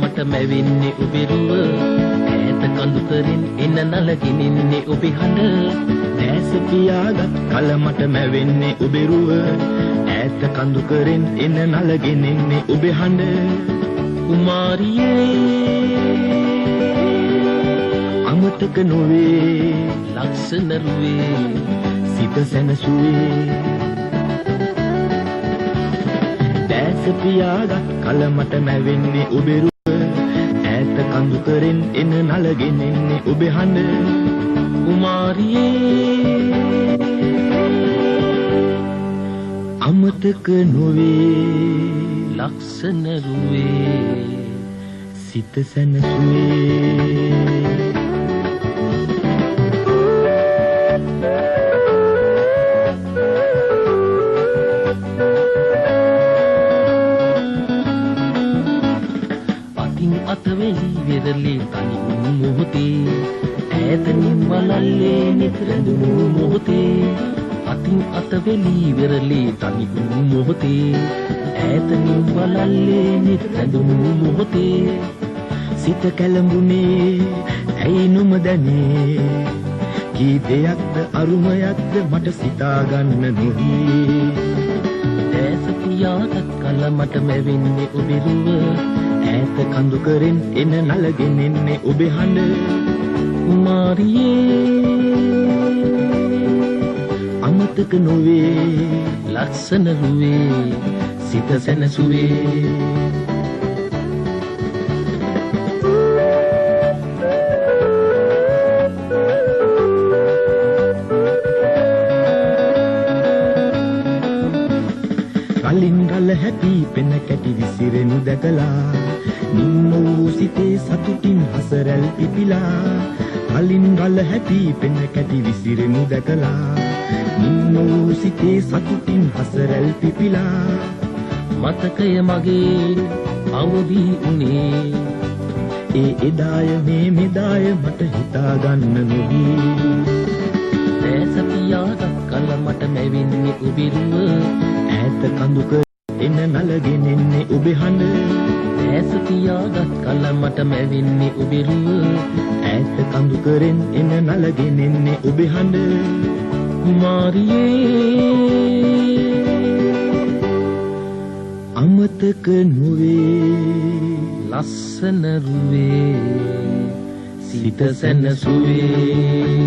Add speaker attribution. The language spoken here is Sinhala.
Speaker 1: මට මැවෙන්නේ ඔබේ රුව ඈත කඳු කරින් එන නලගිනින්නේ ඔබේ හඬ.
Speaker 2: දැස පියාගත් කල මට මැවෙන්නේ ඔබේ රුව ඈත කඳු කරින් එන නලගිනින්නේ ඔබේ හඬ.
Speaker 1: කුමාරියේ
Speaker 2: අමතක නොවේ
Speaker 1: ලක්ෂණ රුවේ
Speaker 2: සිත සැනසුවේ. දැස පියාගත් කල මට මැවෙන්නේ ඔබේ රුව ඈත කඳු කරින් එන නලගෙන එන්නේ ඔබේ හඬ.
Speaker 1: කුමාරියේ
Speaker 2: අමතක නොවේ
Speaker 1: ලක්ෂණ රුවේ
Speaker 2: සිත සැනසුවේ.
Speaker 1: අතින් අත වෙලි වෙරළේ තනි වූ මොහොතේ ඈතනින් වලල්ලේ නිතරඳුණු මොහොතේ. අතින් අත වෙලි වෙරළේ තනි වූ මොහොතේ ඈතනින් වලල්ලේ නිතරඳුණු මොහොතේ.
Speaker 2: සිත කැළඹුණේ ඇයි නොමදැනේ? ගීතයක්ද අරුමයක්ද මට සිතා ගන්න නොහී
Speaker 1: දැස පියාගත් කල මට මැවෙන්නේ ඔබේ රුව
Speaker 2: ඈත කඳු කරින් එන නලගෙන එන්නේ ඔබේ හඬ.
Speaker 1: කුමාරියේ
Speaker 2: අමතක නොවේ
Speaker 1: ලක්ෂණ රුවේ සිත සැනසුවේ.
Speaker 2: කලින් රළ හැපි පෙන කැටි විසිරෙනු දැකලා නිම්ම වූ සිතේ සතුටින් හසරැල් පිපිලා කලින් රළ හැපි පෙන කැටි විසිරෙනු දැකලා. නිම්ම වූ සිතේ සතුටින් හසරැල් පිපිලා
Speaker 1: මතකය මගේ අවදී උනේ
Speaker 2: ඒ එදාය මේ මෙදාය මට හිතා ගන්න නොවී.
Speaker 1: දැස පියාගත් කල මට මැවෙන්නේ ඔබේ රුව
Speaker 2: ඈත කඳුක එන නලගෙන එන්නේ ඔබේ හඬ
Speaker 1: දැස පියාගත් කල මට මැවෙන්නේ ඔබේ රුව
Speaker 2: ඈත කඳු කරෙන් එන නලගෙන එන්නේ ඔබේ හඬ.
Speaker 1: කුමාරියේ
Speaker 2: අමතක නොවේ
Speaker 1: ලස්සන රුවේ සිත සැනසුවේ.